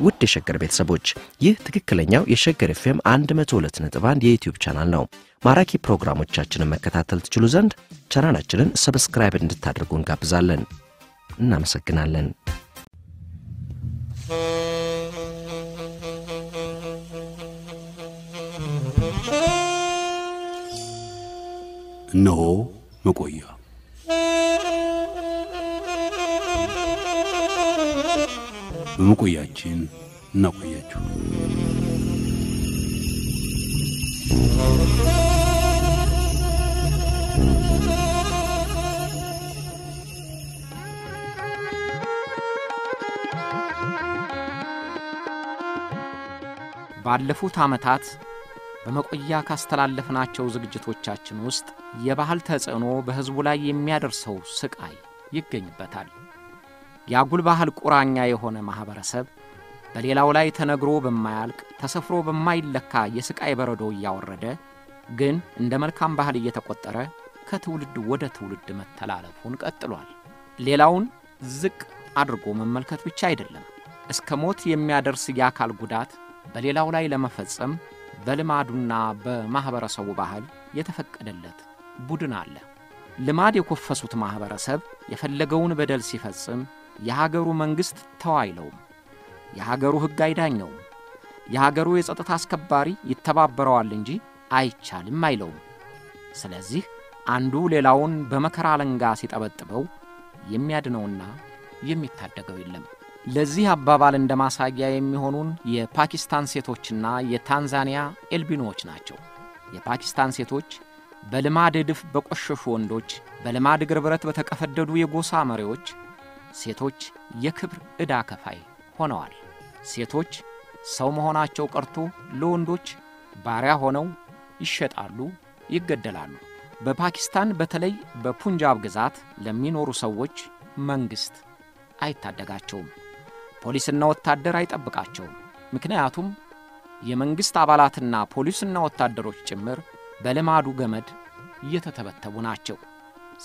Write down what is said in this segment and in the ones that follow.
ውድ የሸገር ቤተሰቦች ይህ ትክክለኛው የሸገር ኤፍኤም 102.1 የዩትዩብ ቻናል ነው። ማራኪ ፕሮግራሞቻችንን መከታተል ትችሉ ዘንድ ቻናላችንን subscribe እንድታደርጉ እንጋብዛለን። እናመሰግናለን። እነሆ መቆያ በመቆያችን እናቆያችሁ። ባለፉት ዓመታት በመቆያ ካስተላለፍናቸው ዝግጅቶቻችን ውስጥ የባህል ተጽዕኖ በሕዝቡ ላይ የሚያደርሰው ስቃይ ይገኝበታል። የአጉል ባህል ቁራኛ የሆነ ማኅበረሰብ በሌላው ላይ ተነግሮ በማያልቅ ተሰፍሮ በማይለካ የስቃይ በረዶ እያወረደ ግን እንደ መልካም ባህል እየተቆጠረ ከትውልድ ወደ ትውልድ መተላለፉን ቀጥሏል። ሌላውን ዝቅ አድርጎ መመልከት ብቻ አይደለም፣ እስከ ሞት የሚያደርስ የአካል ጉዳት በሌላው ላይ ለመፈጸም በልማዱና በማኅበረሰቡ ባህል የተፈቀደለት ቡድን አለ። ልማድ የኮፈሱት ማኅበረሰብ የፈለገውን በደል ሲፈጽም የሀገሩ መንግሥት ተው አይለውም። የሀገሩ ሕግ አይዳኘውም። የሀገሩ የጸጥታ አስከባሪ ይተባበረዋል እንጂ አይቻልም አይለውም። ስለዚህ አንዱ ሌላውን በመከራ አለንጋ ሲጠበጥበው የሚያድነውና የሚታደገው የለም። ለዚህ አባባል እንደ ማሳያ የሚሆኑን የፓኪስታን ሴቶችና የታንዛኒያ ኤልቢኖዎች ናቸው። የፓኪስታን ሴቶች በልማድ እድፍ በቆሸሹ ወንዶች፣ በልማድ እግር ብረት በተቀፈደዱ የጎሳ መሪዎች ሴቶች የክብር ዕዳ ከፋይ ሆነዋል። ሴቶች ሰው መሆናቸው ቀርቶ ለወንዶች ባሪያ ሆነው ይሸጣሉ፣ ይገደላሉ። በፓኪስታን በተለይ በፑንጃብ ግዛት ለሚኖሩ ሰዎች መንግሥት አይታደጋቸውም። ፖሊስና ወታደር አይጠብቃቸውም። ምክንያቱም የመንግሥት አባላትና ፖሊስና ወታደሮች ጭምር በልማዱ ገመድ እየተተበተቡ ናቸው።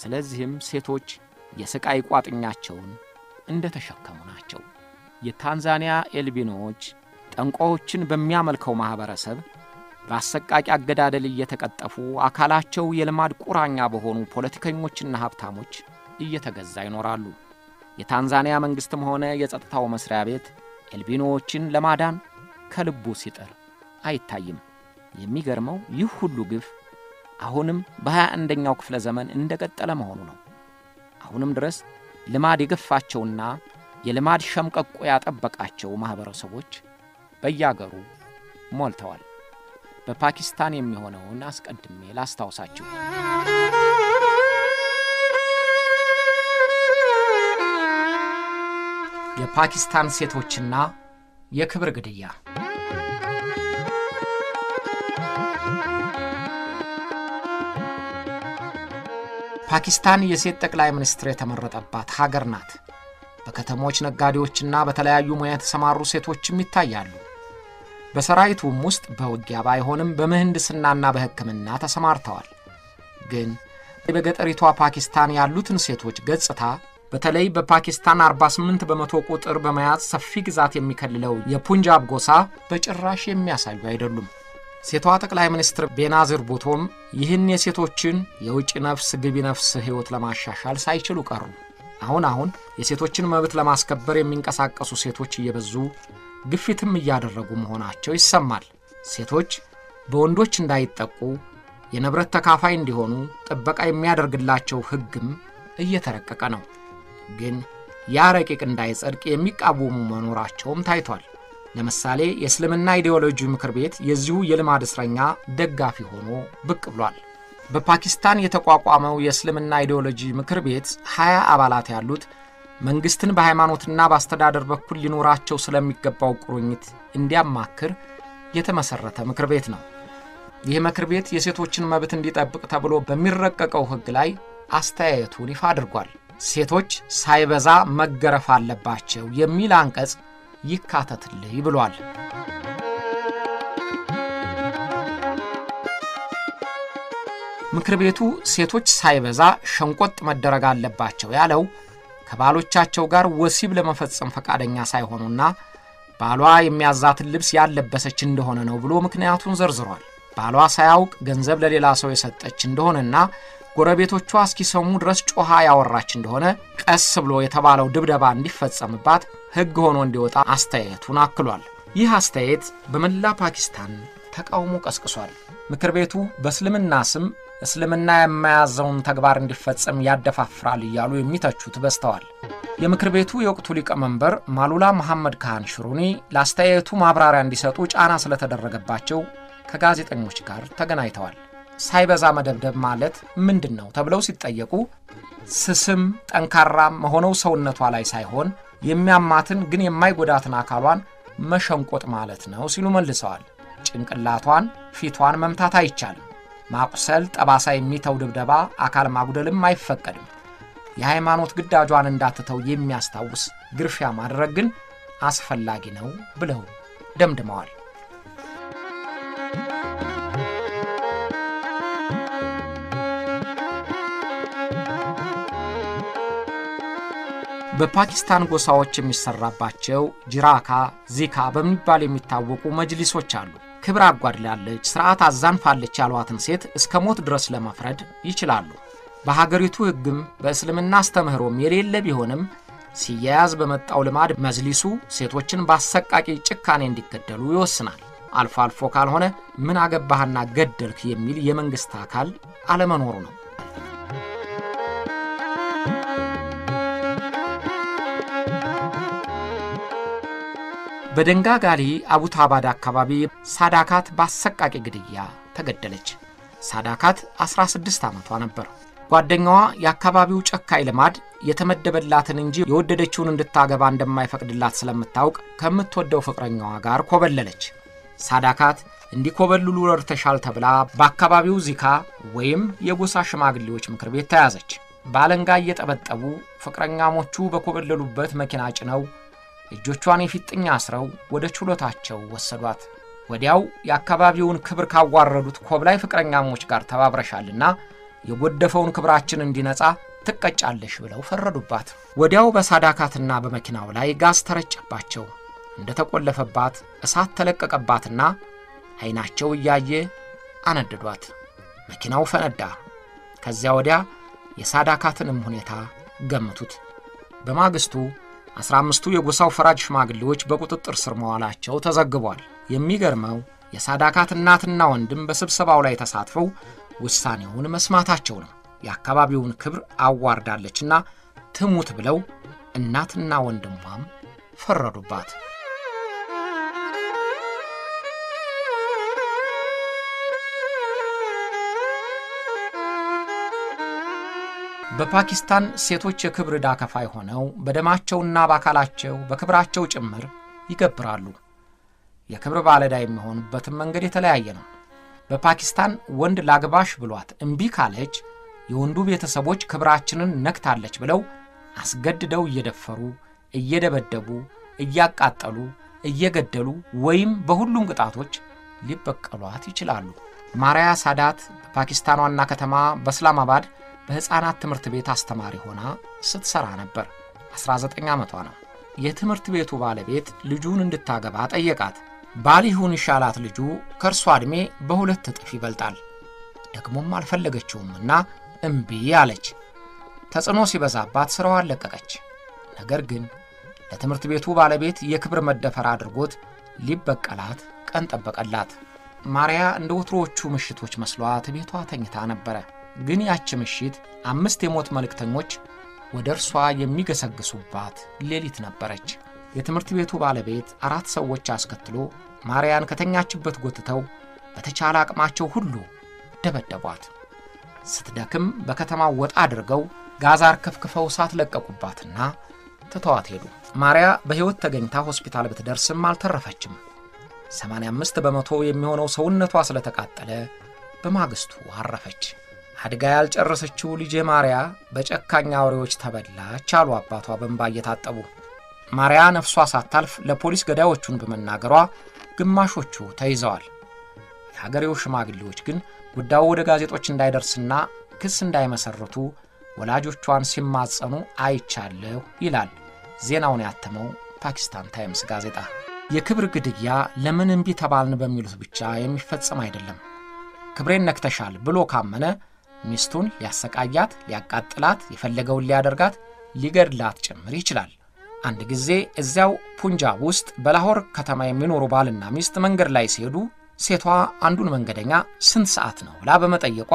ስለዚህም ሴቶች የሥቃይ ቋጥኛቸውን እንደ ተሸከሙ ናቸው። የታንዛኒያ ኤልቢኖዎች ጠንቋዮችን በሚያመልከው ማኅበረሰብ በአሰቃቂ አገዳደል እየተቀጠፉ አካላቸው የልማድ ቁራኛ በሆኑ ፖለቲከኞችና ሀብታሞች እየተገዛ ይኖራሉ። የታንዛኒያ መንግሥትም ሆነ የጸጥታው መሥሪያ ቤት ኤልቢኖዎችን ለማዳን ከልቡ ሲጥር አይታይም። የሚገርመው ይህ ሁሉ ግፍ አሁንም በሀያ አንደኛው ክፍለ ዘመን እንደ ቀጠለ መሆኑ ነው። አሁንም ድረስ ልማድ የገፋቸውና የልማድ ሸምቀቆ ያጠበቃቸው ማኅበረሰቦች በያገሩ ሞልተዋል። በፓኪስታን የሚሆነውን አስቀድሜ ላስታውሳችሁ። የፓኪስታን ሴቶችና የክብር ግድያ ፓኪስታን የሴት ጠቅላይ ሚኒስትር የተመረጠባት ሀገር ናት። በከተሞች ነጋዴዎችና በተለያዩ ሙያ የተሰማሩ ሴቶችም ይታያሉ። በሰራዊቱም ውስጥ በውጊያ ባይሆንም በምህንድስናና በሕክምና ተሰማርተዋል። ግን በገጠሪቷ ፓኪስታን ያሉትን ሴቶች ገጽታ በተለይ በፓኪስታን 48 በመቶ ቁጥር በመያዝ ሰፊ ግዛት የሚከልለው የፑንጃብ ጎሳ በጭራሽ የሚያሳዩ አይደሉም። ሴቷ ጠቅላይ ሚኒስትር ቤናዝር ቡቶም ይህን የሴቶችን የውጭ ነፍስ ግቢ ነፍስ ሕይወት ለማሻሻል ሳይችሉ ቀሩ። አሁን አሁን የሴቶችን መብት ለማስከበር የሚንቀሳቀሱ ሴቶች እየበዙ ግፊትም እያደረጉ መሆናቸው ይሰማል። ሴቶች በወንዶች እንዳይጠቁ፣ የንብረት ተካፋይ እንዲሆኑ ጥበቃ የሚያደርግላቸው ሕግም እየተረቀቀ ነው። ግን ያ ረቂቅ እንዳይጸድቅ የሚቃወሙ መኖራቸውም ታይቷል። ለምሳሌ የእስልምና ኢዲዮሎጂ ምክር ቤት የዚሁ የልማድ እስረኛ ደጋፊ ሆኖ ብቅ ብሏል። በፓኪስታን የተቋቋመው የእስልምና ኢዲዮሎጂ ምክር ቤት ሀያ አባላት ያሉት መንግሥትን በሃይማኖትና በአስተዳደር በኩል ሊኖራቸው ስለሚገባው ቁርኝት እንዲያማክር የተመሠረተ ምክር ቤት ነው። ይህ ምክር ቤት የሴቶችን መብት እንዲጠብቅ ተብሎ በሚረቀቀው ሕግ ላይ አስተያየቱን ይፋ አድርጓል። ሴቶች ሳይበዛ መገረፍ አለባቸው የሚል አንቀጽ ይካተትልኝ ብሏል። ምክር ቤቱ ሴቶች ሳይበዛ ሸንቆጥ መደረግ አለባቸው ያለው ከባሎቻቸው ጋር ወሲብ ለመፈጸም ፈቃደኛ ሳይሆኑና ባሏ የሚያዛትን ልብስ ያለበሰች እንደሆነ ነው ብሎ ምክንያቱን ዘርዝሯል። ባሏ ሳያውቅ ገንዘብ ለሌላ ሰው የሰጠች እንደሆነና ጎረቤቶቿ እስኪሰሙ ድረስ ጮኻ ያወራች እንደሆነ ቀስ ብሎ የተባለው ድብደባ እንዲፈጸምባት ሕግ ሆኖ እንዲወጣ አስተያየቱን አክሏል። ይህ አስተያየት በመላ ፓኪስታን ተቃውሞ ቀስቅሷል። ምክር ቤቱ በእስልምና ስም እስልምና የማያዘውን ተግባር እንዲፈጸም ያደፋፍራል እያሉ የሚተቹት በዝተዋል። የምክር ቤቱ የወቅቱ ሊቀመንበር ማሉላ መሐመድ ካህን ሽሩኒ ለአስተያየቱ ማብራሪያ እንዲሰጡ ጫና ስለተደረገባቸው ከጋዜጠኞች ጋር ተገናኝተዋል። ሳይበዛ መደብደብ ማለት ምንድን ነው ተብለው ሲጠየቁ ስስም ጠንካራም መሆነው ሰውነቷ ላይ ሳይሆን የሚያማትን ግን የማይጎዳትን አካሏን መሸንቆጥ ማለት ነው ሲሉ መልሰዋል። ጭንቅላቷን፣ ፊቷን መምታት አይቻልም። ማቁሰል፣ ጠባሳ የሚተው ድብደባ፣ አካል ማጉደልም አይፈቀድም። የሃይማኖት ግዳጇን እንዳትተው የሚያስታውስ ግርፊያ ማድረግ ግን አስፈላጊ ነው ብለው ደምድመዋል። በፓኪስታን ጎሳዎች የሚሰራባቸው ጅራካ፣ ዚካ በሚባል የሚታወቁ መጅሊሶች አሉ። ክብር አጓድላለች፣ ስርዓት አዛንፋለች ያሏትን ሴት እስከ ሞት ድረስ ለመፍረድ ይችላሉ። በሀገሪቱ ሕግም በእስልምና አስተምህሮም የሌለ ቢሆንም ሲያያዝ በመጣው ልማድ መጅሊሱ ሴቶችን በአሰቃቂ ጭካኔ እንዲገደሉ ይወስናል። አልፎ አልፎ ካልሆነ ምን አገባህና ገደልክ የሚል የመንግሥት አካል አለመኖሩ ነው። በደንጋጋሊ አቡታባድ አካባቢ ሳዳካት በአሰቃቂ ግድያ ተገደለች። ሳዳካት 16 ዓመቷ ነበር። ጓደኛዋ የአካባቢው ጨካኝ ልማድ የተመደበላትን እንጂ የወደደችውን እንድታገባ እንደማይፈቅድላት ስለምታውቅ ከምትወደው ፍቅረኛዋ ጋር ኮበለለች። ሳዳካት እንዲኮበልሉ ረድተሻል ተብላ በአካባቢው ዚካ ወይም የጎሳ ሽማግሌዎች ምክር ቤት ተያዘች። በአለንጋ እየጠበጠቡ ፍቅረኛሞቹ በኮበለሉበት መኪና ጭነው እጆቿን የፊጥኝ አስረው ወደ ችሎታቸው ወሰዷት። ወዲያው የአካባቢውን ክብር ካዋረዱት ኮብላይ ፍቅረኛሞች ጋር ተባብረሻልና የጎደፈውን ክብራችን እንዲነጻ ትቀጫለሽ ብለው ፈረዱባት። ወዲያው በሳዳካትና በመኪናው ላይ ጋዝ ተረጨባቸው። እንደ ተቆለፈባት እሳት ተለቀቀባትና ዐይናቸው እያየ አነደዷት። መኪናው ፈነዳ። ከዚያ ወዲያ የሳዳካትንም ሁኔታ ገምቱት። በማግስቱ አስራ አምስቱ የጎሳው ፈራጅ ሽማግሌዎች በቁጥጥር ስር መዋላቸው ተዘግቧል። የሚገርመው የሳዳካት እናትና ወንድም በስብሰባው ላይ ተሳትፈው ውሳኔውን መስማታቸው ነው። የአካባቢውን ክብር አዋርዳለችና ትሙት ብለው እናትና ወንድሟም ፈረዱባት። በፓኪስታን ሴቶች የክብር ዕዳ ከፋይ ሆነው በደማቸውና በአካላቸው በክብራቸው ጭምር ይገብራሉ። የክብር ባለዕዳ የሚሆኑበትም መንገድ የተለያየ ነው። በፓኪስታን ወንድ ላግባሽ ብሏት እምቢ ካለች የወንዱ ቤተሰቦች ክብራችንን ነክታለች ብለው አስገድደው እየደፈሩ፣ እየደበደቡ፣ እያቃጠሉ፣ እየገደሉ ወይም በሁሉም ቅጣቶች ሊበቀሏት ይችላሉ። ማርያ ሳዳት በፓኪስታን ዋና ከተማ በእስላማባድ በሕፃናት ትምህርት ቤት አስተማሪ ሆና ስትሠራ ነበር። 19 ዓመቷ ነው። የትምህርት ቤቱ ባለቤት ልጁን እንድታገባ ጠየቃት። ባል ይሁን ይሻላት ልጁ ከእርሷ ዕድሜ በሁለት እጥፍ ይበልጣል። ደግሞም አልፈለገችውም እና እምቢ አለች። ተጽዕኖ ሲበዛባት ሥራዋን ለቀቀች። ነገር ግን ለትምህርት ቤቱ ባለቤት የክብር መደፈር አድርጎት ሊበቀላት ቀን ጠበቀላት። ማርያ እንደ ወትሮዎቹ ምሽቶች መስሏት ቤቷ ተኝታ ነበረ። ግን ያች ምሽት አምስት የሞት መልእክተኞች ወደ እርሷ የሚገሰግሱባት ሌሊት ነበረች። የትምህርት ቤቱ ባለቤት አራት ሰዎች አስከትሎ ማርያን ከተኛችበት ጎትተው በተቻለ አቅማቸው ሁሉ ደበደቧት። ስትደክም በከተማው ወጣ አድርገው ጋዛር ከፍክፈው እሳት ለቀቁባትና ትተዋት ሄዱ። ማርያ በሕይወት ተገኝታ ሆስፒታል ብትደርስም አልተረፈችም። 85 በመቶ የሚሆነው ሰውነቷ ስለተቃጠለ በማግስቱ አረፈች። አድጋ ያልጨረሰችው ልጄ ማርያ በጨካኝ አውሬዎች ተበላች አሉ አባቷ በእንባ እየታጠቡ። ማርያ ነፍሷ ሳታልፍ ለፖሊስ ገዳዮቹን በመናገሯ ግማሾቹ ተይዘዋል። የሀገሬው ሽማግሌዎች ግን ጉዳዩ ወደ ጋዜጦች እንዳይደርስና ክስ እንዳይመሰርቱ ወላጆቿን ሲማጸኑ አይቻለሁ ይላል ዜናውን ያተመው ፓኪስታን ታይምስ ጋዜጣ። የክብር ግድያ ለምን እምቢ ተባልን በሚሉት ብቻ የሚፈጸም አይደለም። ክብሬን ነክተሻል ብሎ ካመነ ሚስቱን ሊያሰቃያት፣ ሊያቃጥላት፣ የፈለገውን ሊያደርጋት፣ ሊገድላት ጭምር ይችላል። አንድ ጊዜ እዚያው ፑንጃብ ውስጥ በላሆር ከተማ የሚኖሩ ባልና ሚስት መንገድ ላይ ሲሄዱ ሴቷ አንዱን መንገደኛ ስንት ሰዓት ነው ብላ በመጠየቋ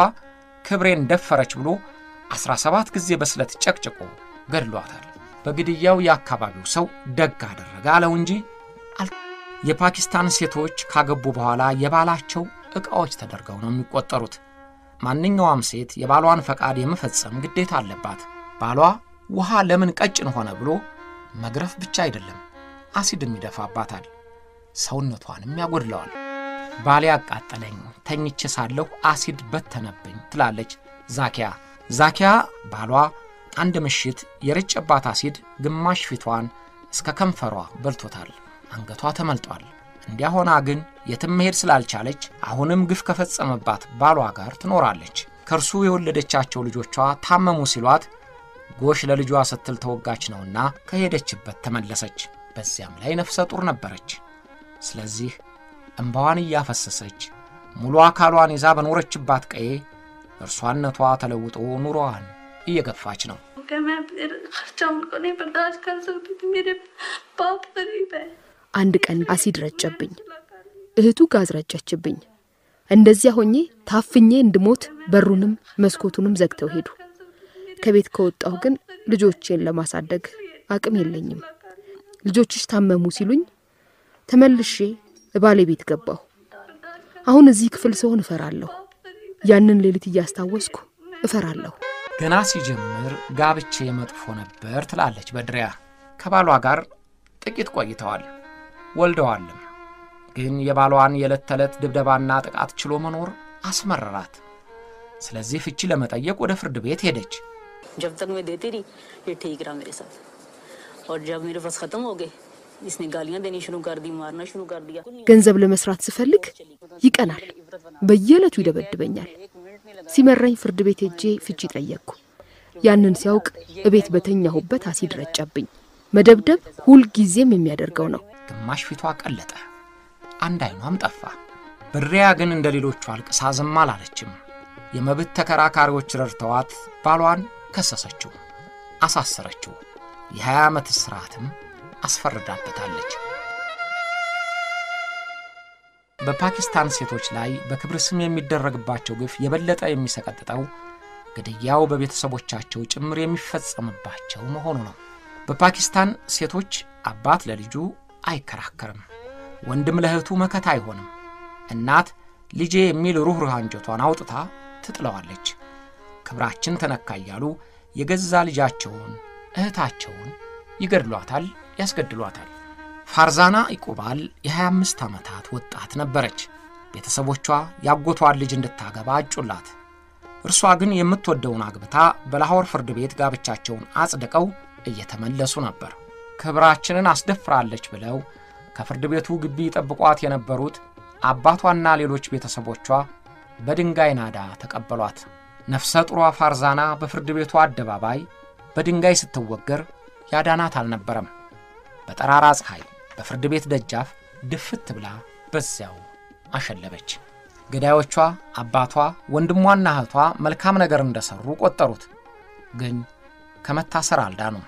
ክብሬን ደፈረች ብሎ 17 ጊዜ በስለት ጨቅጭቆ ገድሏታል። በግድያው የአካባቢው ሰው ደግ አደረገ አለው እንጂ የፓኪስታን ሴቶች ካገቡ በኋላ የባላቸው ዕቃዎች ተደርገው ነው የሚቆጠሩት። ማንኛውም ሴት የባሏን ፈቃድ የመፈጸም ግዴታ አለባት። ባሏ ውሃ ለምን ቀጭን ሆነ ብሎ መግረፍ ብቻ አይደለም፣ አሲድም ይደፋባታል፣ ሰውነቷንም ያጎድለዋል። ባሌ አቃጠለኝ፣ ተኝቼ ሳለሁ አሲድ በተነብኝ ትላለች ዛኪያ። ዛኪያ ባሏ አንድ ምሽት የረጨባት አሲድ ግማሽ ፊቷን እስከ ከንፈሯ በልቶታል፣ አንገቷ ተመልጧል። እንዲያ ሆና ግን የትም መሄድ ስላልቻለች አሁንም ግፍ ከፈጸመባት ባሏ ጋር ትኖራለች። ከእርሱ የወለደቻቸው ልጆቿ ታመሙ ሲሏት ጎሽ ለልጇ ስትል ተወጋች ነውና ከሄደችበት ተመለሰች። በዚያም ላይ ነፍሰ ጡር ነበረች። ስለዚህ እምባዋን እያፈሰሰች ሙሉ አካሏን ይዛ በኖረችባት ቀዬ እርሷነቷ ተለውጦ ኑሮዋን እየገፋች ነው። አንድ ቀን አሲድ ረጨብኝ፣ እህቱ ጋዝ ረጨችብኝ። እንደዚያ ሆኜ ታፍኜ እንድሞት በሩንም መስኮቱንም ዘግተው ሄዱ። ከቤት ከወጣሁ ግን ልጆቼን ለማሳደግ አቅም የለኝም። ልጆችሽ ታመሙ ሲሉኝ ተመልሼ ባለቤት ገባሁ። አሁን እዚህ ክፍል ስሆን እፈራለሁ። ያንን ሌሊት እያስታወስኩ እፈራለሁ። ገና ሲጀምር ጋብቼ መጥፎ ነበር ትላለች በድሪያ። ከባሏ ጋር ጥቂት ቆይተዋል፣ ወልደዋልም። ግን የባሏን የዕለት ተዕለት ድብደባና ጥቃት ችሎ መኖር አስመረራት። ስለዚህ ፍቺ ለመጠየቅ ወደ ፍርድ ቤት ሄደች። ገንዘብ ለመስራት ስፈልግ ይቀናል፣ በየዕለቱ ይደበድበኛል። ሲመራኝ ፍርድ ቤት ሄጄ ፍቺ ጠየቅኩ። ያንን ሲያውቅ እቤት በተኛሁበት አሲድ ረጨብኝ። መደብደብ ሁል ጊዜም የሚያደርገው ነው። ግማሽ ፊቷ ቀለጠ፣ አንድ አይኗም ጠፋ። ብሪያ ግን እንደ ሌሎቹ አልቅሳ ዝም አላለችም። የመብት ተከራካሪዎች ረድተዋት ባሏን ከሰሰችው፣ አሳሰረችው። የ20 ዓመት እስራትም አስፈርዳበታለች። በፓኪስታን ሴቶች ላይ በክብር ስም የሚደረግባቸው ግፍ የበለጠ የሚሰቀጥጠው ግድያው በቤተሰቦቻቸው ጭምር የሚፈጸምባቸው መሆኑ ነው። በፓኪስታን ሴቶች አባት ለልጁ አይከራከርም፣ ወንድም ለእህቱ መከታ አይሆንም። እናት ልጄ የሚል ሩኅሩህ አንጀቷን አውጥታ ትጥለዋለች። ክብራችን ተነካ እያሉ የገዛ ልጃቸውን እህታቸውን ይገድሏታል፣ ያስገድሏታል። ፋርዛና ኢቁባል የ25 ዓመታት ወጣት ነበረች። ቤተሰቦቿ ያጎቷን ልጅ እንድታገባ አጩላት። እርሷ ግን የምትወደውን አግብታ በላሆር ፍርድ ቤት ጋብቻቸውን አጽድቀው እየተመለሱ ነበር። ክብራችንን አስደፍራለች ብለው ከፍርድ ቤቱ ግቢ ጠብቋት የነበሩት አባቷና ሌሎች ቤተሰቦቿ በድንጋይ ናዳ ተቀበሏት። ነፍሰ ጡሯ ፋርዛና በፍርድ ቤቱ አደባባይ በድንጋይ ስትወገር ያዳናት አልነበረም። በጠራራ ፀሐይ በፍርድ ቤት ደጃፍ ድፍት ብላ በዚያው አሸለበች። ገዳዮቿ አባቷ፣ ወንድሟና እህቷ መልካም ነገር እንደሰሩ ቆጠሩት። ግን ከመታሰር አልዳኑም።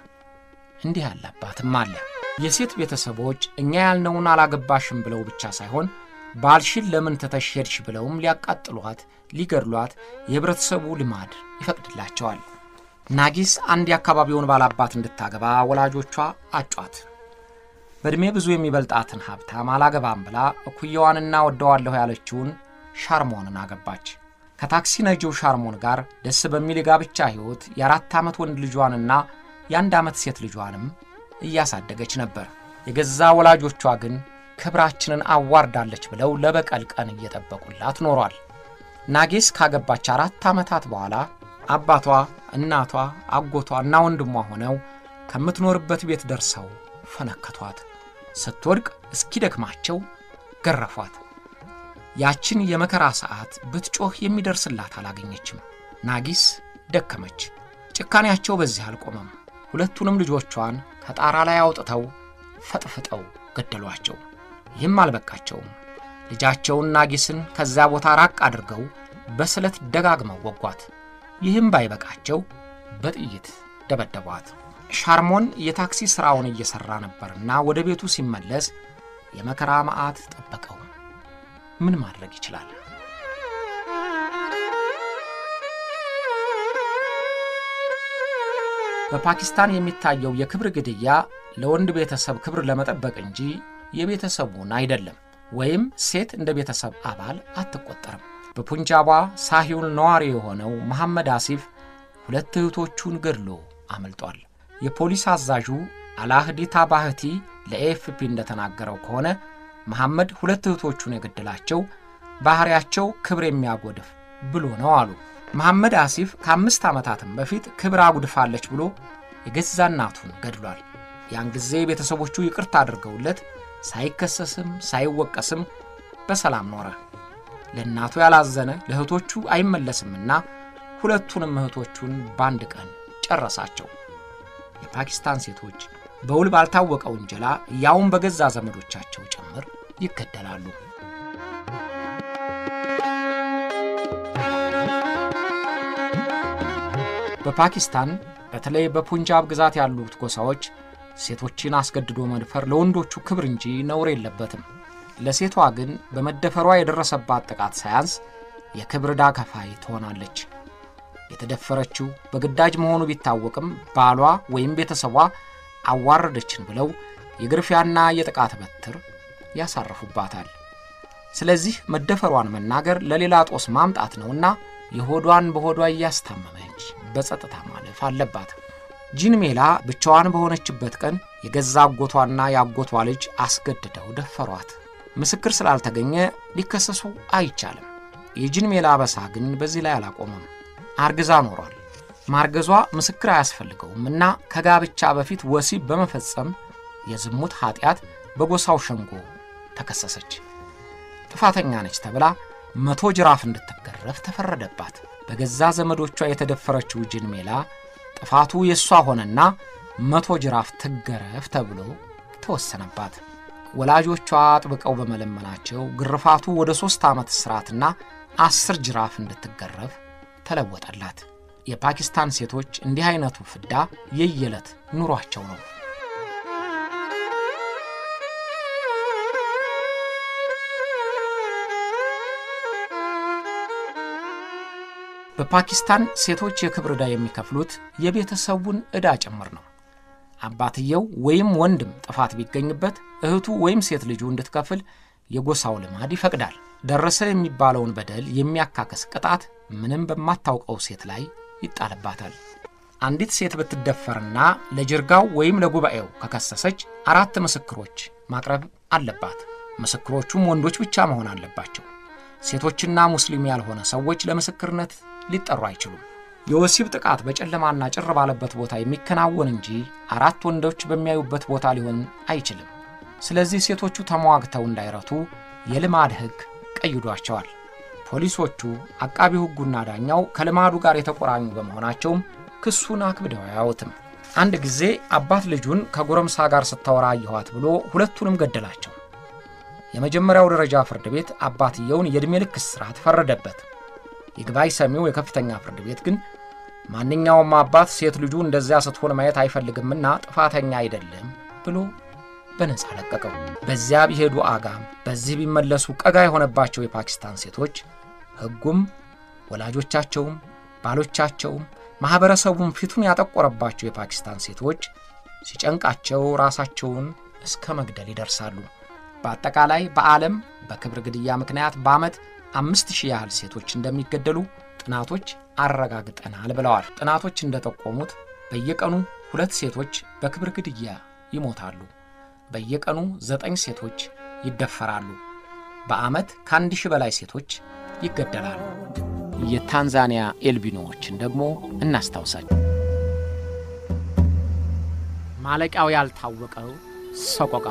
እንዲህ ያለ አባትም አለ። የሴት ቤተሰቦች እኛ ያልነውን አላገባሽም ብለው ብቻ ሳይሆን ባልሽን ለምን ትተሽ ሄድሽ ብለውም ሊያቃጥሏት፣ ሊገድሏት የህብረተሰቡ ልማድ ይፈቅድላቸዋል። ናጊስ አንድ የአካባቢውን ባላባት እንድታገባ ወላጆቿ አጯት። በዕድሜ ብዙ የሚበልጣትን ሀብታም አላገባም ብላ እኩያዋንና ወደዋለሁ ያለችውን ሻርሞንን አገባች። ከታክሲ ነጂው ሻርሞን ጋር ደስ በሚል የጋብቻ ሕይወት የአራት ዓመት ወንድ ልጇንና የአንድ ዓመት ሴት ልጇንም እያሳደገች ነበር። የገዛ ወላጆቿ ግን ክብራችንን አዋርዳለች ብለው ለበቀል ቀን እየጠበቁላት ኖሯል። ናጌስ ካገባች አራት ዓመታት በኋላ አባቷ፣ እናቷ፣ አጎቷ እና ወንድሟ ሆነው ከምትኖርበት ቤት ደርሰው ፈነከቷት። ስትወድቅ እስኪደክማቸው ገረፏት። ያችን የመከራ ሰዓት ብትጮህ የሚደርስላት አላገኘችም። ናጊስ ደከመች። ጭካኔያቸው በዚህ አልቆመም። ሁለቱንም ልጆቿን ከጣራ ላይ አውጥተው ፈጥፍጠው ገደሏቸው። ይህም አልበቃቸውም። ልጃቸውን ናጊስን ከዚያ ቦታ ራቅ አድርገው በስለት ደጋግመው ወጓት። ይህም ባይበቃቸው በጥይት ደበደቧት። ሻርሞን የታክሲ ሥራውን እየሠራ ነበርና ወደ ቤቱ ሲመለስ የመከራ መዓት ጠበቀው። ምን ማድረግ ይችላል? በፓኪስታን የሚታየው የክብር ግድያ ለወንድ ቤተሰብ ክብር ለመጠበቅ እንጂ የቤተሰቡን አይደለም፣ ወይም ሴት እንደ ቤተሰብ አባል አትቆጠርም። በፑንጃቧ ሳሂውል ነዋሪ የሆነው መሐመድ አሲፍ ሁለት እህቶቹን ገድሎ አመልጧል። የፖሊስ አዛዡ አላህዲታ ባህቲ ለኤኤፍፒ እንደተናገረው ከሆነ መሐመድ ሁለት እህቶቹን የገደላቸው ባሕሪያቸው ክብር የሚያጎድፍ ብሎ ነው አሉ። መሐመድ አሲፍ ከአምስት ዓመታትም በፊት ክብር አጉድፋለች ብሎ የገዛ እናቱን ገድሏል። ያን ጊዜ ቤተሰቦቹ ይቅርታ አድርገውለት ሳይከሰስም ሳይወቀስም በሰላም ኖረ። ለእናቱ ያላዘነ ለእህቶቹ አይመለስምና ሁለቱንም እህቶቹን በአንድ ቀን ጨረሳቸው። የፓኪስታን ሴቶች በውል ባልታወቀ ውንጀላ ያውን በገዛ ዘመዶቻቸው ጭምር ይገደላሉ። በፓኪስታን በተለይ በፑንጃብ ግዛት ያሉት ጎሳዎች ሴቶችን አስገድዶ መድፈር ለወንዶቹ ክብር እንጂ ነውር የለበትም። ለሴቷ ግን በመደፈሯ የደረሰባት ጥቃት ሳያንስ የክብር ዕዳ ከፋይ ትሆናለች። የተደፈረችው በግዳጅ መሆኑ ቢታወቅም ባሏ ወይም ቤተሰቧ አዋረደችን ብለው የግርፊያና የጥቃት በትር ያሳርፉባታል። ስለዚህ መደፈሯን መናገር ለሌላ ጦስ ማምጣት ነውና የሆዷን በሆዷ እያስታመመች በጸጥታ ማለፍ አለባት። ጂን ሜላ ብቻዋን በሆነችበት ቀን የገዛ አጎቷና የአጎቷ ልጅ አስገድደው ደፈሯት። ምስክር ስላልተገኘ ሊከሰሱ አይቻልም። የጂን ሜላ አበሳ ግን በዚህ ላይ አላቆመም። አርግዛ ኖሯል። ማርገዟ ምስክር አያስፈልገውም እና ከጋብቻ በፊት ወሲብ በመፈጸም የዝሙት ኃጢአት በጎሳው ሸንጎ ተከሰሰች። ጥፋተኛ ነች ተብላ መቶ ጅራፍ እንድትገረፍ ተፈረደባት። በገዛ ዘመዶቿ የተደፈረችው ጂን ሜላ ጥፋቱ የእሷ ሆነና መቶ ጅራፍ ትገረፍ ተብሎ ተወሰነባት። ወላጆቿ አጥብቀው በመለመናቸው ግርፋቱ ወደ ሦስት ዓመት እስራትና አስር ጅራፍ እንድትገረፍ ተለወጠላት። የፓኪስታን ሴቶች እንዲህ አይነቱ ፍዳ የየዕለት ኑሯቸው ነው። በፓኪስታን ሴቶች የክብር ዕዳ የሚከፍሉት የቤተሰቡን ዕዳ ጭምር ነው። አባትየው ወይም ወንድም ጥፋት ቢገኝበት እህቱ ወይም ሴት ልጁ እንድትከፍል የጎሳው ልማድ ይፈቅዳል። ደረሰ የሚባለውን በደል የሚያካክስ ቅጣት ምንም በማታውቀው ሴት ላይ ይጣልባታል። አንዲት ሴት ብትደፈርና ለጅርጋው ወይም ለጉባኤው ከከሰሰች አራት ምስክሮች ማቅረብ አለባት። ምስክሮቹም ወንዶች ብቻ መሆን አለባቸው። ሴቶችና ሙስሊም ያልሆነ ሰዎች ለምስክርነት ሊጠሩ አይችሉም። የወሲብ ጥቃት በጨለማና ጭር ባለበት ቦታ የሚከናወን እንጂ አራት ወንዶች በሚያዩበት ቦታ ሊሆን አይችልም። ስለዚህ ሴቶቹ ተሟግተው እንዳይረቱ የልማድ ሕግ ቀይዷቸዋል። ፖሊሶቹ፣ አቃቢ ሕጉና ዳኛው ከልማዱ ጋር የተቆራኙ በመሆናቸውም ክሱን አክብደው አያዩትም። አንድ ጊዜ አባት ልጁን ከጎረምሳ ጋር ስታወራ አየኋት ብሎ ሁለቱንም ገደላቸው። የመጀመሪያው ደረጃ ፍርድ ቤት አባትየውን የዕድሜ ልክ እስራት ፈረደበት። ይግባኝ ሰሚው የከፍተኛ ፍርድ ቤት ግን ማንኛውም አባት ሴት ልጁ እንደዚያ ስትሆን ማየት አይፈልግምና ጥፋተኛ አይደለም ብሎ በነፃ ለቀቀው። በዚያ ቢሄዱ አጋም፣ በዚህ ቢመለሱ ቀጋ የሆነባቸው የፓኪስታን ሴቶች ሕጉም ወላጆቻቸውም ባሎቻቸውም ማኅበረሰቡም ፊቱን ያጠቆረባቸው የፓኪስታን ሴቶች ሲጨንቃቸው ራሳቸውን እስከ መግደል ይደርሳሉ። በአጠቃላይ በዓለም በክብር ግድያ ምክንያት በዓመት አምስት ሺህ ያህል ሴቶች እንደሚገደሉ ጥናቶች አረጋግጠናል ብለዋል። ጥናቶች እንደጠቆሙት በየቀኑ ሁለት ሴቶች በክብር ግድያ ይሞታሉ። በየቀኑ ዘጠኝ ሴቶች ይደፈራሉ። በዓመት ከአንድ ሺህ በላይ ሴቶች ይገደላሉ። የታንዛኒያ ኤልቢኖዎችን ደግሞ እናስታውሳቸው። ማለቂያው ያልታወቀው ሰቆቃ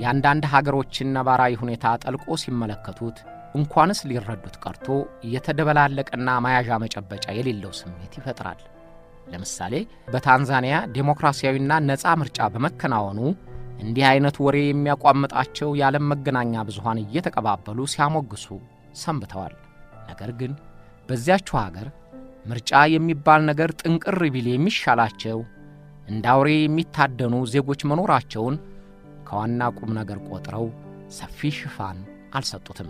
የአንዳንድ ሀገሮችን ነባራዊ ሁኔታ ጠልቆ ሲመለከቱት እንኳንስ ሊረዱት ቀርቶ የተደበላለቀና መያዣ መጨበጫ የሌለው ስሜት ይፈጥራል። ለምሳሌ በታንዛኒያ ዴሞክራሲያዊና ነፃ ምርጫ በመከናወኑ እንዲህ አይነት ወሬ የሚያቋምጣቸው የዓለም መገናኛ ብዙሃን እየተቀባበሉ ሲያሞግሱ ሰንብተዋል። ነገር ግን በዚያችው ሀገር ምርጫ የሚባል ነገር ጥንቅር ቢል የሚሻላቸው እንደ አውሬ የሚታደኑ ዜጎች መኖራቸውን ከዋና ቁም ነገር ቆጥረው ሰፊ ሽፋን አልሰጡትም።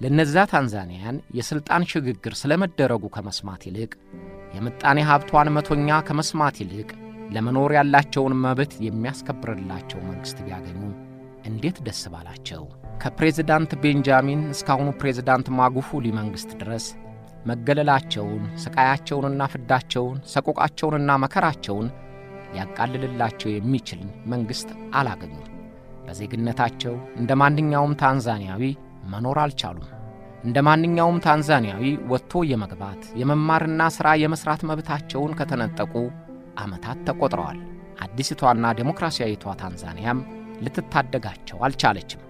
ለእነዚያ ታንዛኒያን የሥልጣን ሽግግር ስለ መደረጉ ከመስማት ይልቅ የምጣኔ ሀብቷን መቶኛ ከመስማት ይልቅ ለመኖር ያላቸውን መብት የሚያስከብርላቸው መንግሥት ቢያገኙ እንዴት ደስ ባላቸው። ከፕሬዝዳንት ቤንጃሚን እስካሁኑ ፕሬዝዳንት ማጉፉሊ መንግሥት ድረስ መገለላቸውን፣ ስቃያቸውንና ፍዳቸውን፣ ሰቆቃቸውንና መከራቸውን ሊያቃልልላቸው የሚችል መንግሥት አላገኙም። በዜግነታቸው እንደ ማንኛውም ታንዛኒያዊ መኖር አልቻሉም። እንደ ማንኛውም ታንዛኒያዊ ወጥቶ የመግባት የመማርና ሥራ የመሥራት መብታቸውን ከተነጠቁ ዓመታት ተቆጥረዋል። አዲስቷና ዴሞክራሲያዊቷ ታንዛኒያም ልትታደጋቸው አልቻለችም።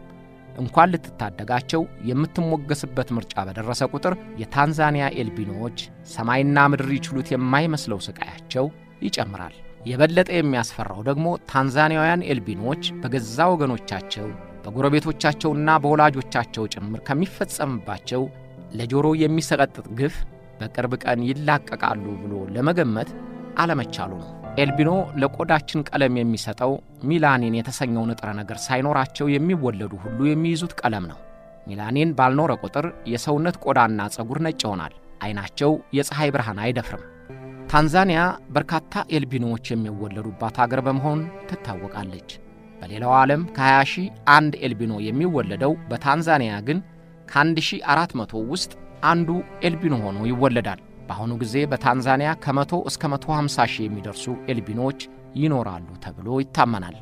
እንኳን ልትታደጋቸው የምትሞገስበት ምርጫ በደረሰ ቁጥር የታንዛኒያ ኤልቢኖዎች ሰማይና ምድር ይችሉት የማይመስለው ስቃያቸው ይጨምራል። የበለጠ የሚያስፈራው ደግሞ ታንዛኒያውያን ኤልቢኖች በገዛ ወገኖቻቸው በጎረቤቶቻቸውና በወላጆቻቸው ጭምር ከሚፈጸምባቸው ለጆሮ የሚሰቀጥጥ ግፍ በቅርብ ቀን ይላቀቃሉ ብሎ ለመገመት አለመቻሉ ነው። ኤልቢኖ ለቆዳችን ቀለም የሚሰጠው ሚላኒን የተሰኘው ንጥረ ነገር ሳይኖራቸው የሚወለዱ ሁሉ የሚይዙት ቀለም ነው። ሚላኒን ባልኖረ ቁጥር የሰውነት ቆዳና ጸጉር ነጭ ይሆናል። ዐይናቸው የፀሐይ ብርሃን አይደፍርም። ታንዛኒያ በርካታ ኤልቢኖዎች የሚወለዱባት አገር በመሆን ትታወቃለች። በሌላው ዓለም ከ20 ሺህ አንድ ኤልቢኖ የሚወለደው በታንዛኒያ ግን ከ1400 ውስጥ አንዱ ኤልቢኖ ሆኖ ይወለዳል። በአሁኑ ጊዜ በታንዛኒያ ከመቶ እስከ 150 ሺህ የሚደርሱ ኤልቢኖዎች ይኖራሉ ተብሎ ይታመናል።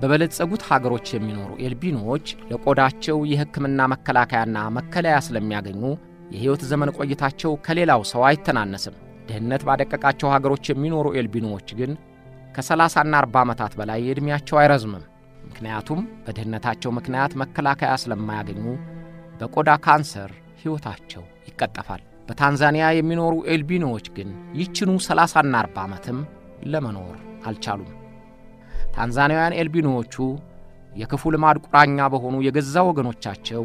በበለጸጉት ሀገሮች የሚኖሩ ኤልቢኖዎች ለቆዳቸው የሕክምና መከላከያና መከለያ ስለሚያገኙ የሕይወት ዘመን ቆይታቸው ከሌላው ሰው አይተናነስም። ድህነት ባደቀቃቸው ሀገሮች የሚኖሩ ኤልቢኖዎች ግን ከ30ና 40 ዓመታት በላይ ዕድሜያቸው አይረዝምም። ምክንያቱም በድህነታቸው ምክንያት መከላከያ ስለማያገኙ በቆዳ ካንሰር ሕይወታቸው ይቀጠፋል። በታንዛኒያ የሚኖሩ ኤልቢኖዎች ግን ይችኑ 30ና 40 ዓመትም ለመኖር አልቻሉም። ታንዛኒያውያን ኤልቢኖዎቹ የክፉ ልማድ ቁራኛ በሆኑ የገዛ ወገኖቻቸው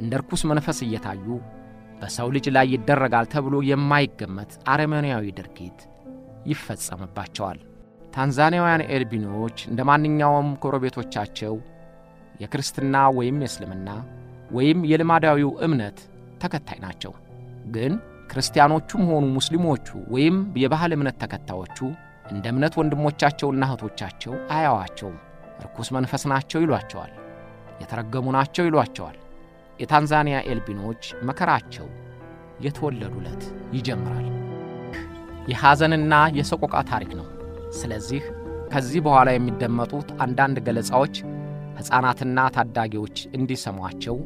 እንደ ርኩስ መንፈስ እየታዩ በሰው ልጅ ላይ ይደረጋል ተብሎ የማይገመት አረመኔያዊ ድርጊት ይፈጸምባቸዋል። ታንዛኒያውያን ኤልቢኖዎች እንደ ማንኛውም ጎረቤቶቻቸው የክርስትና ወይም የእስልምና ወይም የልማዳዊው እምነት ተከታይ ናቸው። ግን ክርስቲያኖቹም ሆኑ ሙስሊሞቹ ወይም የባህል እምነት ተከታዮቹ እንደ እምነት ወንድሞቻቸውና እህቶቻቸው አያዋቸውም። ርኩስ መንፈስ ናቸው ይሏቸዋል። የተረገሙ ናቸው ይሏቸዋል። የታንዛኒያ ኤልቢኖች መከራቸው የተወለዱ ዕለት ይጀምራል። የሐዘንና የሰቆቃ ታሪክ ነው። ስለዚህ ከዚህ በኋላ የሚደመጡት አንዳንድ ገለጻዎች ሕፃናትና ታዳጊዎች እንዲሰሟቸው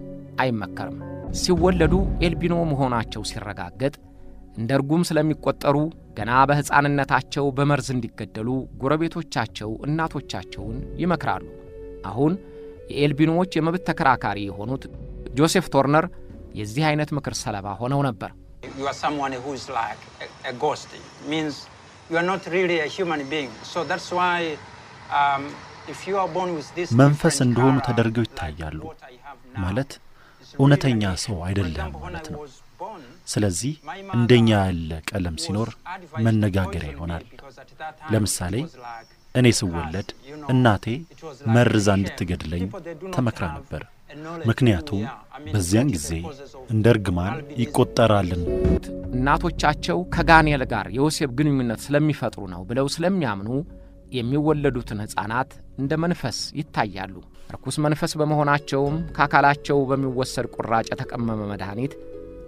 አይመከርም። ሲወለዱ ኤልቢኖ መሆናቸው ሲረጋገጥ እንደ ርጉም ስለሚቆጠሩ ገና በሕፃንነታቸው በመርዝ እንዲገደሉ ጎረቤቶቻቸው እናቶቻቸውን ይመክራሉ። አሁን የኤልቢኖዎች የመብት ተከራካሪ የሆኑት ጆሴፍ ቶርነር የዚህ አይነት ምክር ሰለባ ሆነው ነበር። you are someone who is like a, a ghost. It means you are not really a human being. So that's why um, if you are born with this መንፈስ እንደሆኑ ተደርገው ይታያሉ። ማለት እውነተኛ ሰው አይደለም ማለት ነው። ስለዚህ እንደኛ ያለ ቀለም ሲኖር መነጋገሪያ ይሆናል። ለምሳሌ እኔ ስወለድ. እናቴ መርዛ. እንድትገድለኝ ተመክራ ነበር። ምክንያቱም በዚያን ጊዜ እንደ እርግማን? ይቆጠራልን እናቶቻቸው ከጋኔል ጋር የወሲብ ግንኙነት ስለሚፈጥሩ ነው ብለው ስለሚያምኑ የሚወለዱትን ሕፃናት እንደ መንፈስ ይታያሉ። ርኩስ መንፈስ በመሆናቸውም ከአካላቸው በሚወሰድ ቁራጭ የተቀመመ መድኃኒት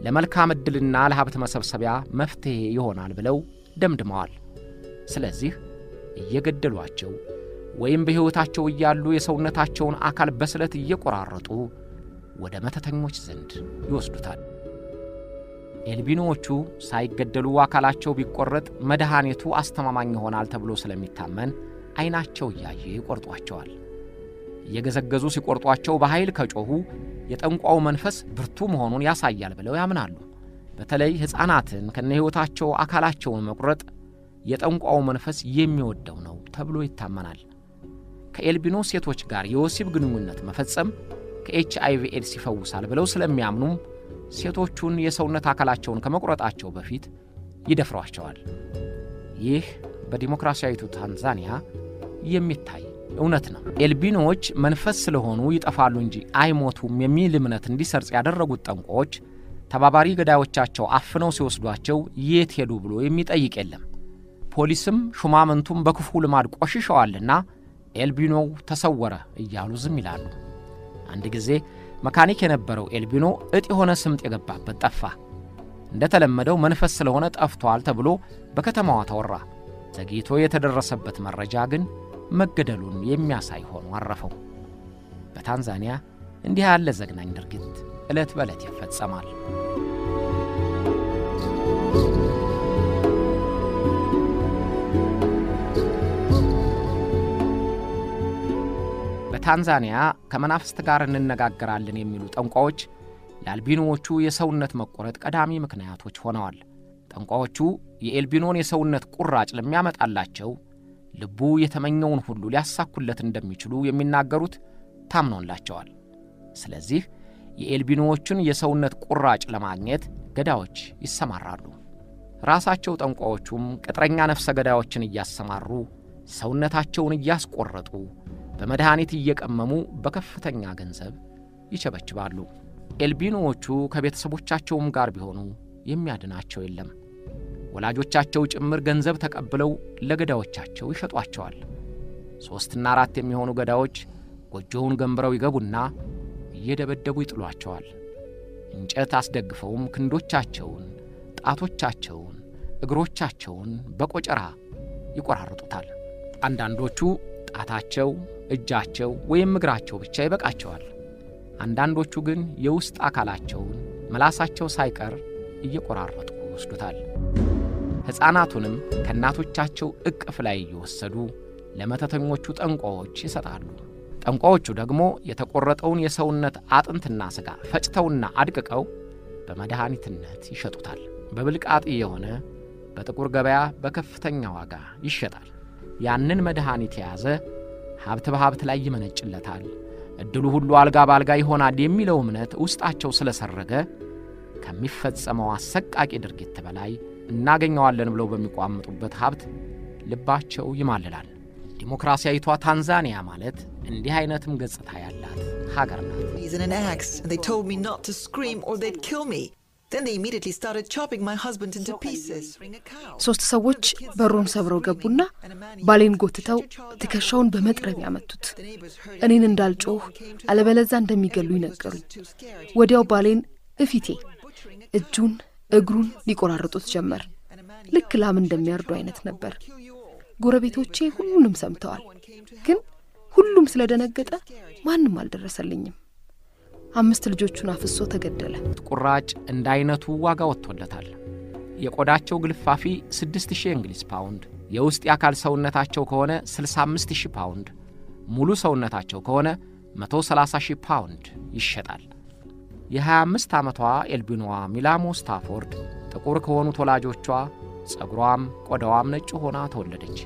ለመልካም ዕድልና ለሀብት መሰብሰቢያ መፍትሔ ይሆናል ብለው ደምድመዋል። ስለዚህ እየገደሏቸው ወይም በሕይወታቸው እያሉ የሰውነታቸውን አካል በስለት እየቆራረጡ ወደ መተተኞች ዘንድ ይወስዱታል። ኤልቢኖዎቹ ሳይገደሉ አካላቸው ቢቆረጥ መድኃኒቱ አስተማማኝ ይሆናል ተብሎ ስለሚታመን ዐይናቸው እያየ ይቆርጧቸዋል። እየገዘገዙ ሲቆርጧቸው በኃይል ከጮኹ የጠንቋው መንፈስ ብርቱ መሆኑን ያሳያል ብለው ያምናሉ። በተለይ ሕፃናትን ከነ ሕይወታቸው አካላቸውን መቁረጥ የጠንቋው መንፈስ የሚወደው ነው ተብሎ ይታመናል። ከኤልቢኖ ሴቶች ጋር የወሲብ ግንኙነት መፈጸም ከኤች አይቪ ኤድስ ይፈውሳል ብለው ስለሚያምኑም ሴቶቹን የሰውነት አካላቸውን ከመቁረጣቸው በፊት ይደፍሯቸዋል። ይህ በዲሞክራሲያዊቱ ታንዛኒያ የሚታይ እውነት ነው። ኤልቢኖዎች መንፈስ ስለሆኑ ይጠፋሉ እንጂ አይሞቱም የሚል እምነት እንዲሰርጽ ያደረጉት ጠንቋዎች ተባባሪ ገዳዮቻቸው አፍነው ሲወስዷቸው የት ሄዱ ብሎ የሚጠይቅ የለም። ፖሊስም ሹማምንቱም በክፉ ልማድ ቆሽሸዋልና ኤልቢኖው ተሰወረ እያሉ ዝም ይላሉ። አንድ ጊዜ መካኒክ የነበረው ኤልቢኖ እጥ የሆነ ስምጥ የገባበት ጠፋ። እንደተለመደው መንፈስ ስለሆነ ጠፍቷል ተብሎ በከተማዋ ተወራ። ዘግይቶ የተደረሰበት መረጃ ግን መገደሉን የሚያሳይ ሆኖ አረፈው። በታንዛኒያ እንዲህ ያለ ዘግናኝ ድርጊት ዕለት በዕለት ይፈጸማል። በታንዛኒያ ከመናፍስት ጋር እንነጋገራለን የሚሉ ጠንቋዎች ለአልቢኖዎቹ የሰውነት መቆረጥ ቀዳሚ ምክንያቶች ሆነዋል። ጠንቋዎቹ የኤልቢኖን የሰውነት ቁራጭ ለሚያመጣላቸው ልቡ የተመኘውን ሁሉ ሊያሳኩለት እንደሚችሉ የሚናገሩት ታምኖላቸዋል። ስለዚህ የኤልቢኖዎቹን የሰውነት ቁራጭ ለማግኘት ገዳዮች ይሰማራሉ። ራሳቸው ጠንቋዎቹም ቅጥረኛ ነፍሰ ገዳዮችን እያሰማሩ ሰውነታቸውን እያስቆረጡ በመድኃኒት እየቀመሙ በከፍተኛ ገንዘብ ይቸበችባሉ። ኤልቢኖዎቹ ከቤተሰቦቻቸውም ጋር ቢሆኑ የሚያድናቸው የለም። ወላጆቻቸው ጭምር ገንዘብ ተቀብለው ለገዳዮቻቸው ይሸጧቸዋል። ሦስትና አራት የሚሆኑ ገዳዮች ጎጆውን ገንብረው ይገቡና እየደበደቡ ይጥሏቸዋል። እንጨት አስደግፈውም ክንዶቻቸውን፣ ጣቶቻቸውን፣ እግሮቻቸውን በቆጨራ ይቆራርጡታል። አንዳንዶቹ ጣታቸው፣ እጃቸው ወይም እግራቸው ብቻ ይበቃቸዋል። አንዳንዶቹ ግን የውስጥ አካላቸውን መላሳቸው ሳይቀር እየቆራረጡ ይወስዱታል። ሕፃናቱንም ከእናቶቻቸው እቅፍ ላይ እየወሰዱ ለመተተኞቹ ጠንቋዎች ይሰጣሉ። ጠንቋዎቹ ደግሞ የተቆረጠውን የሰውነት አጥንትና ሥጋ ፈጭተውና አድቅቀው በመድኃኒትነት ይሸጡታል። በብልቃጥ የሆነ በጥቁር ገበያ በከፍተኛ ዋጋ ይሸጣል። ያንን መድኃኒት የያዘ ሀብት በሀብት ላይ ይመነጭለታል። ዕድሉ ሁሉ አልጋ በአልጋ ይሆናል የሚለው እምነት ውስጣቸው ስለሰረገ ከሚፈጸመው አሰቃቂ ድርጊት በላይ እናገኘዋለን ብለው በሚቋምጡበት ሀብት ልባቸው ይማልላል። ዲሞክራሲያዊቷ ታንዛኒያ ማለት እንዲህ አይነትም ገጽታ ያላት ሀገር ናት። ሶስት ሰዎች በሩን ሰብረው ገቡና ባሌን ጎትተው ትከሻውን በመጥረቢያ መቱት። እኔን እንዳልጮህ አለበለዛ እንደሚገሉ ይነገሩኝ። ወዲያው ባሌን እፊቴ እጁን እግሩን ሊቆራርጡት ጀመር። ልክ ላም እንደሚያርዱ አይነት ነበር። ጎረቤቶቼ ሁሉንም ሰምተዋል፣ ግን ሁሉም ስለደነገጠ ማንም አልደረሰልኝም። አምስት ልጆቹን አፍሶ ተገደለ። ቁራጭ እንደ አይነቱ ዋጋ ወጥቶለታል። የቆዳቸው ግልፋፊ 6000 የእንግሊዝ ፓውንድ፣ የውስጥ የአካል ሰውነታቸው ከሆነ 65000 ፓውንድ፣ ሙሉ ሰውነታቸው ከሆነ 130000 ፓውንድ ይሸጣል። የ25 ዓመቷ ኤልቢኖዋ ሚላሞ ስታፎርድ ጥቁር ከሆኑት ወላጆቿ ጸጉሯም ቆዳዋም ነጭ ሆና ተወለደች።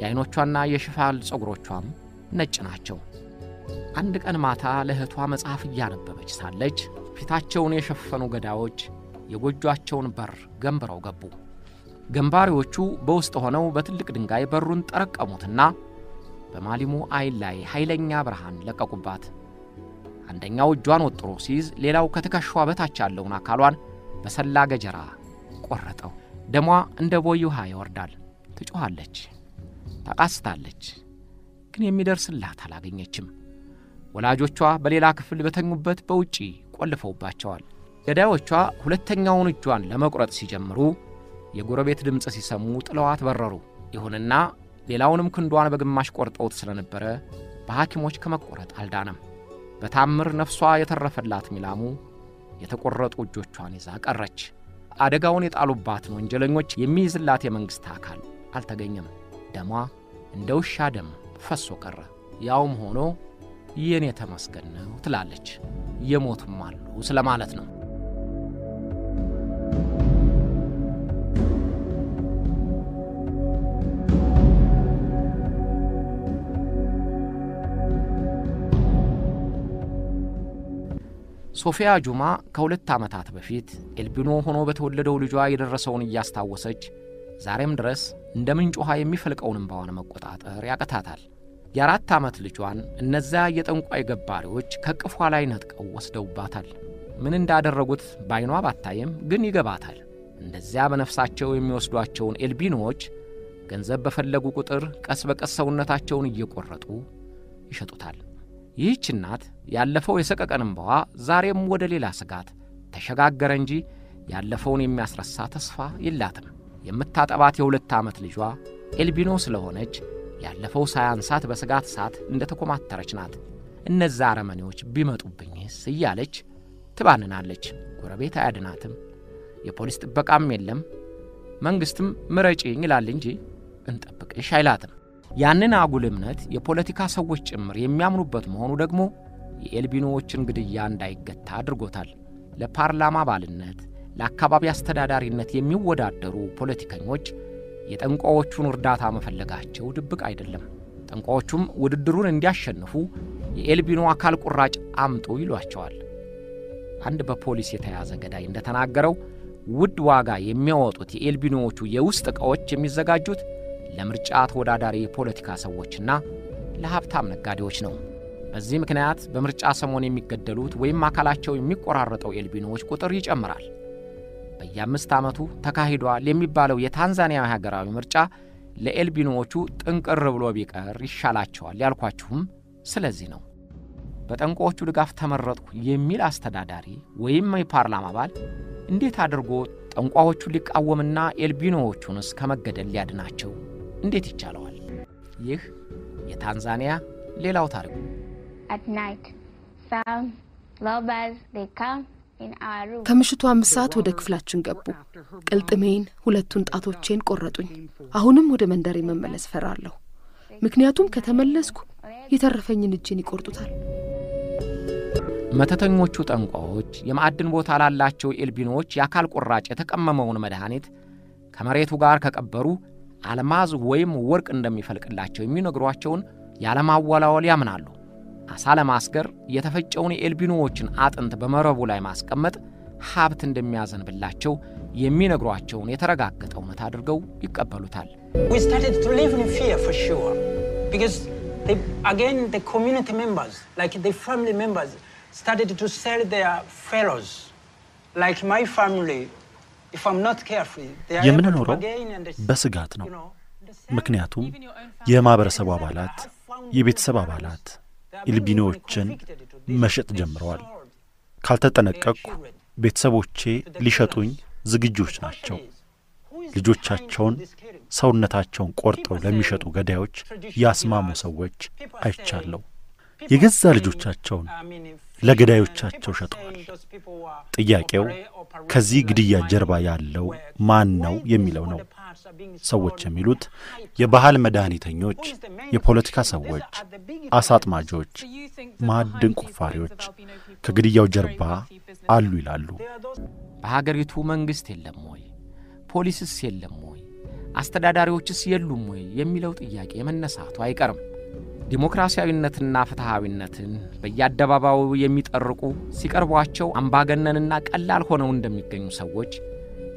የዐይኖቿና የሽፋል ጸጉሮቿም ነጭ ናቸው። አንድ ቀን ማታ ለእህቷ መጽሐፍ እያነበበች ሳለች ፊታቸውን የሸፈኑ ገዳዮች የጎጇቸውን በር ገንብረው ገቡ። ገንባሪዎቹ በውስጥ ሆነው በትልቅ ድንጋይ በሩን ጠረቀሙትና በማሊሙ አይን ላይ ኃይለኛ ብርሃን ለቀቁባት። አንደኛው እጇን ወጥሮ ሲይዝ፣ ሌላው ከትከሻዋ በታች ያለውን አካሏን በሰላ ገጀራ ቆረጠው። ደሟ እንደ ቦይ ውሃ ይወርዳል። ትጮኻለች፣ ታቃስታለች፣ ግን የሚደርስላት አላገኘችም። ወላጆቿ በሌላ ክፍል በተኙበት በውጪ ቆልፈውባቸዋል። ገዳዮቿ ሁለተኛውን እጇን ለመቁረጥ ሲጀምሩ የጎረቤት ድምፅ ሲሰሙ ጥለዋት በረሩ። ይሁንና ሌላውንም ክንዷን በግማሽ ቆርጠውት ስለነበረ በሐኪሞች ከመቆረጥ አልዳነም። በታምር ነፍሷ የተረፈላት ሚላሙ የተቆረጡ እጆቿን ይዛ ቀረች። አደጋውን የጣሉባትን ወንጀለኞች የሚይዝላት የመንግሥት አካል አልተገኘም። ደሟ እንደ ውሻ ደም ፈሶ ቀረ። ያውም ሆኖ የእኔ ተመስገን ነው ትላለች። የሞቱም አሉ ስለማለት ነው። ሶፊያ ጁማ ከሁለት ዓመታት በፊት ኤልቢኖ ሆኖ በተወለደው ልጇ የደረሰውን እያስታወሰች ዛሬም ድረስ እንደ ምንጭ ውሃ የሚፈልቀውን እንባዋን መቆጣጠር ያቀታታል። የአራት ዓመት ልጇን እነዚያ የጠንቋይ ገባሪዎች ከቅፏ ላይ ነጥቀው ወስደውባታል። ምን እንዳደረጉት ባይኗ ባታይም ግን ይገባታል። እንደዚያ በነፍሳቸው የሚወስዷቸውን ኤልቢኖዎች ገንዘብ በፈለጉ ቁጥር ቀስ በቀስ ሰውነታቸውን እየቆረጡ ይሸጡታል። ይህች እናት ያለፈው የሰቀቀን እንባዋ ዛሬም ወደ ሌላ ስጋት ተሸጋገረ እንጂ ያለፈውን የሚያስረሳ ተስፋ የላትም። የምታጠባት የሁለት ዓመት ልጇ ኤልቢኖ ስለሆነች ያለፈው ሳያንሳት በስጋት እሳት እንደ ተኮማተረች ናት። እነዛ አረመኔዎች ቢመጡብኝስ እያለች ትባንናለች። ጎረቤት አያድናትም፣ የፖሊስ ጥበቃም የለም፣ መንግሥትም ምረጪኝ ይላል እንጂ እንጠብቅሽ አይላትም። ያንን አጉል እምነት የፖለቲካ ሰዎች ጭምር የሚያምኑበት መሆኑ ደግሞ የኤልቢኖዎችን ግድያ እንዳይገታ አድርጎታል። ለፓርላማ አባልነት፣ ለአካባቢ አስተዳዳሪነት የሚወዳደሩ ፖለቲከኞች የጠንቋዎቹን እርዳታ መፈለጋቸው ድብቅ አይደለም። ጠንቋዎቹም ውድድሩን እንዲያሸንፉ የኤልቢኖ አካል ቁራጭ አምጡ ይሏቸዋል። አንድ በፖሊስ የተያዘ ገዳይ እንደተናገረው ውድ ዋጋ የሚያወጡት የኤልቢኖዎቹ የውስጥ ዕቃዎች የሚዘጋጁት ለምርጫ ተወዳዳሪ የፖለቲካ ሰዎችና ለሀብታም ነጋዴዎች ነው። በዚህ ምክንያት በምርጫ ሰሞን የሚገደሉት ወይም አካላቸው የሚቆራረጠው ኤልቢኖዎች ቁጥር ይጨምራል። በየአምስት ዓመቱ ተካሂዷል የሚባለው የታንዛኒያ ሀገራዊ ምርጫ ለኤልቢኖዎቹ ጥንቅር ብሎ ቢቀር ይሻላቸዋል ያልኳችሁም ስለዚህ ነው። በጠንቋዎቹ ድጋፍ ተመረጥኩ የሚል አስተዳዳሪ ወይም የፓርላማ አባል እንዴት አድርጎ ጠንቋዎቹን ሊቃወምና ኤልቢኖዎቹንስ ከመገደል ሊያድናቸው እንዴት ይቻለዋል? ይህ የታንዛኒያ ሌላው ታሪኩ። ከምሽቱ አምስት ሰዓት ወደ ክፍላችን ገቡ። ቅልጥሜን፣ ሁለቱን ጣቶቼን ቆረጡኝ። አሁንም ወደ መንደሬ መመለስ ፈራለሁ። ምክንያቱም ከተመለስኩ የተረፈኝን እጄን ይቆርጡታል። መተተኞቹ ጠንቋዎች የማዕድን ቦታ ላላቸው ኤልቢኖዎች የአካል ቁራጭ የተቀመመውን መድኃኒት ከመሬቱ ጋር ከቀበሩ አልማዝ ወይም ወርቅ እንደሚፈልቅላቸው የሚነግሯቸውን ያለማወላወል ያምናሉ። አሳ ለማስገር የተፈጨውን የኤልቢኖዎችን አጥንት በመረቡ ላይ ማስቀመጥ ሀብት እንደሚያዘንብላቸው የሚነግሯቸውን የተረጋገጠ እውነት አድርገው ይቀበሉታል። We started to live in fear for sure. Because they, again, the community members, like the family members, started to sell their fellows. Like my family, if I'm not careful, they are able to የምንኖረው bargain and they- በስጋት ነው። ምክንያቱም. የማኅበረሰቡ አባላት፣ የቤተሰብ አባላት This. መሸጥ ጀምረዋል። ካልተጠነቀቅኩ ቤተሰቦቼ ሊሸጡኝ. ዝግጆች ናቸው። ልጆቻቸውን? ሰውነታቸውን ቆርጠው ለሚሸጡ ገዳዮች ያስማሙ ሰዎች አይቻለሁ። የገዛ ልጆቻቸውን ለገዳዮቻቸው ሸጠዋል። ጥያቄው ከዚህ ግድያ ጀርባ ያለው ማን ነው የሚለው ነው። ሰዎች የሚሉት የባህል? መድኃኒተኞች፣ የፖለቲካ? ሰዎች፣ These are the big አሳ አጥማጆች፣ ማዕድን ቁፋሪዎች ከግድያው ጀርባ አሉ ይላሉ። በሀገሪቱ መንግሥት የለም ወይ? ፖሊስስ የለም ወይ? አስተዳዳሪዎችስ የሉም ወይ? የሚለው ጥያቄ መነሳቱ አይቀርም። ዲሞክራሲያዊነትና ፍትሐዊነትን በየአደባባዩ የሚጠርቁ ሲቀርቧቸው አምባገነንና ቀላል ሆነው እንደሚገኙ ሰዎች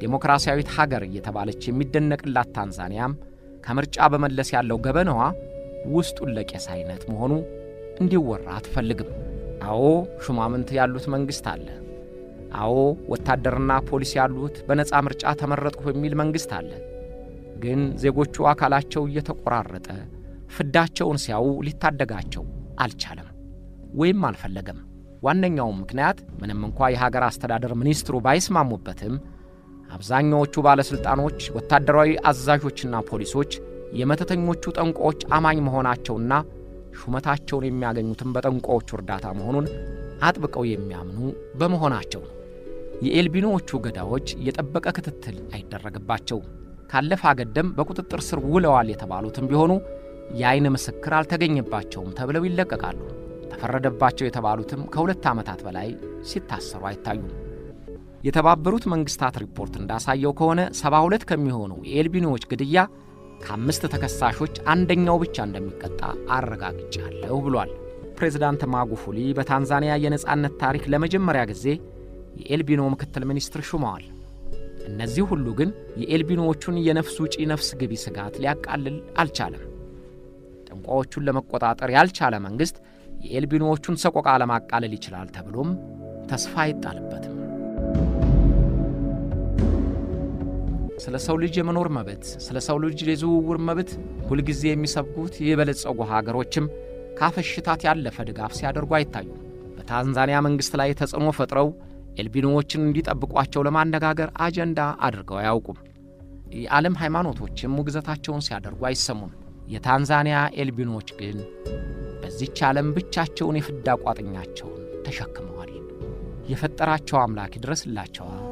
ዴሞክራሲያዊት ሀገር እየተባለች የሚደነቅላት ታንዛኒያም ከምርጫ በመለስ ያለው ገበናዋ ውስጡን ለቄስ አይነት መሆኑ እንዲወራ አትፈልግም። አዎ ሹማምንት ያሉት መንግሥት አለ። አዎ ወታደርና ፖሊስ ያሉት በነፃ ምርጫ ተመረጥኩ በሚል መንግሥት አለ። ግን ዜጎቹ አካላቸው እየተቆራረጠ ፍዳቸውን ሲያዩ ሊታደጋቸው አልቻለም ወይም አልፈለገም። ዋነኛውም ምክንያት ምንም እንኳ የሀገር አስተዳደር ሚኒስትሩ ባይስማሙበትም አብዛኛዎቹ ባለሥልጣኖች፣ ወታደራዊ አዛዦችና ፖሊሶች የመተተኞቹ ጠንቋዎች አማኝ መሆናቸውና ሹመታቸውን የሚያገኙትም በጠንቋዎቹ እርዳታ መሆኑን አጥብቀው የሚያምኑ በመሆናቸው ነው። የኤልቢኖዎቹ ገዳዎች የጠበቀ ክትትል አይደረግባቸውም። ካለፈ አገደም በቁጥጥር ስር ውለዋል የተባሉትም ቢሆኑ የአይን ምስክር አልተገኘባቸውም ተብለው ይለቀቃሉ። ተፈረደባቸው የተባሉትም ከሁለት ዓመታት በላይ ሲታሰሩ አይታዩም። የተባበሩት መንግሥታት ሪፖርት እንዳሳየው ከሆነ 72 ከሚሆኑ የኤልቢኖዎች ግድያ ከአምስት ተከሳሾች አንደኛው ብቻ እንደሚቀጣ አረጋግጫለሁ ብሏል። ፕሬዝዳንት ማጉፉሊ በታንዛኒያ የነጻነት ታሪክ ለመጀመሪያ ጊዜ የኤልቢኖ ምክትል ሚኒስትር ሹመዋል። እነዚህ ሁሉ ግን የኤልቢኖዎቹን የነፍስ ውጪ ነፍስ ግቢ ስጋት ሊያቃልል አልቻለም። ጠንቋዎቹን ለመቆጣጠር ያልቻለ መንግሥት የኤልቢኖዎቹን ሰቆቃ ለማቃለል ይችላል ተብሎም ተስፋ አይጣልበትም። ስለ ሰው ልጅ የመኖር መብት፣ ስለ ሰው ልጅ የዝውውር መብት ሁልጊዜ የሚሰብኩት የበለጸጉ ሀገሮችም ካፈሽታት ያለፈ ድጋፍ ሲያደርጉ አይታዩም። በታንዛኒያ መንግሥት ላይ ተጽዕኖ ፈጥረው ኤልቢኖዎችን እንዲጠብቋቸው ለማነጋገር አጀንዳ አድርገው አያውቁም። የዓለም ሃይማኖቶችም ውግዘታቸውን ሲያደርጉ አይሰሙም። የታንዛኒያ ኤልቢኖዎች ግን በዚች ዓለም ብቻቸውን የፍዳ ቋጥኛቸውን ተሸክመዋል። የፈጠራቸው አምላክ ይድረስላቸዋል።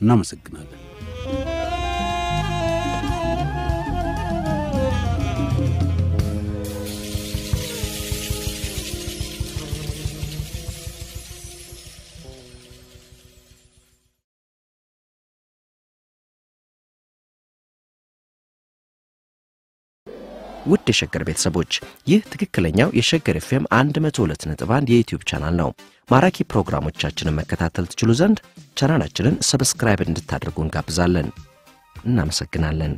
እናመሰግናለን። ውድ የሸገር ቤተሰቦች ይህ ትክክለኛው የሸገር ኤፍኤም 102.1 የዩትዩብ ቻናል ነው። ማራኪ ፕሮግራሞቻችንን መከታተል ትችሉ ዘንድ ቻናላችንን subscribe እንድታደርጉ እንጋብዛለን። እናመሰግናለን።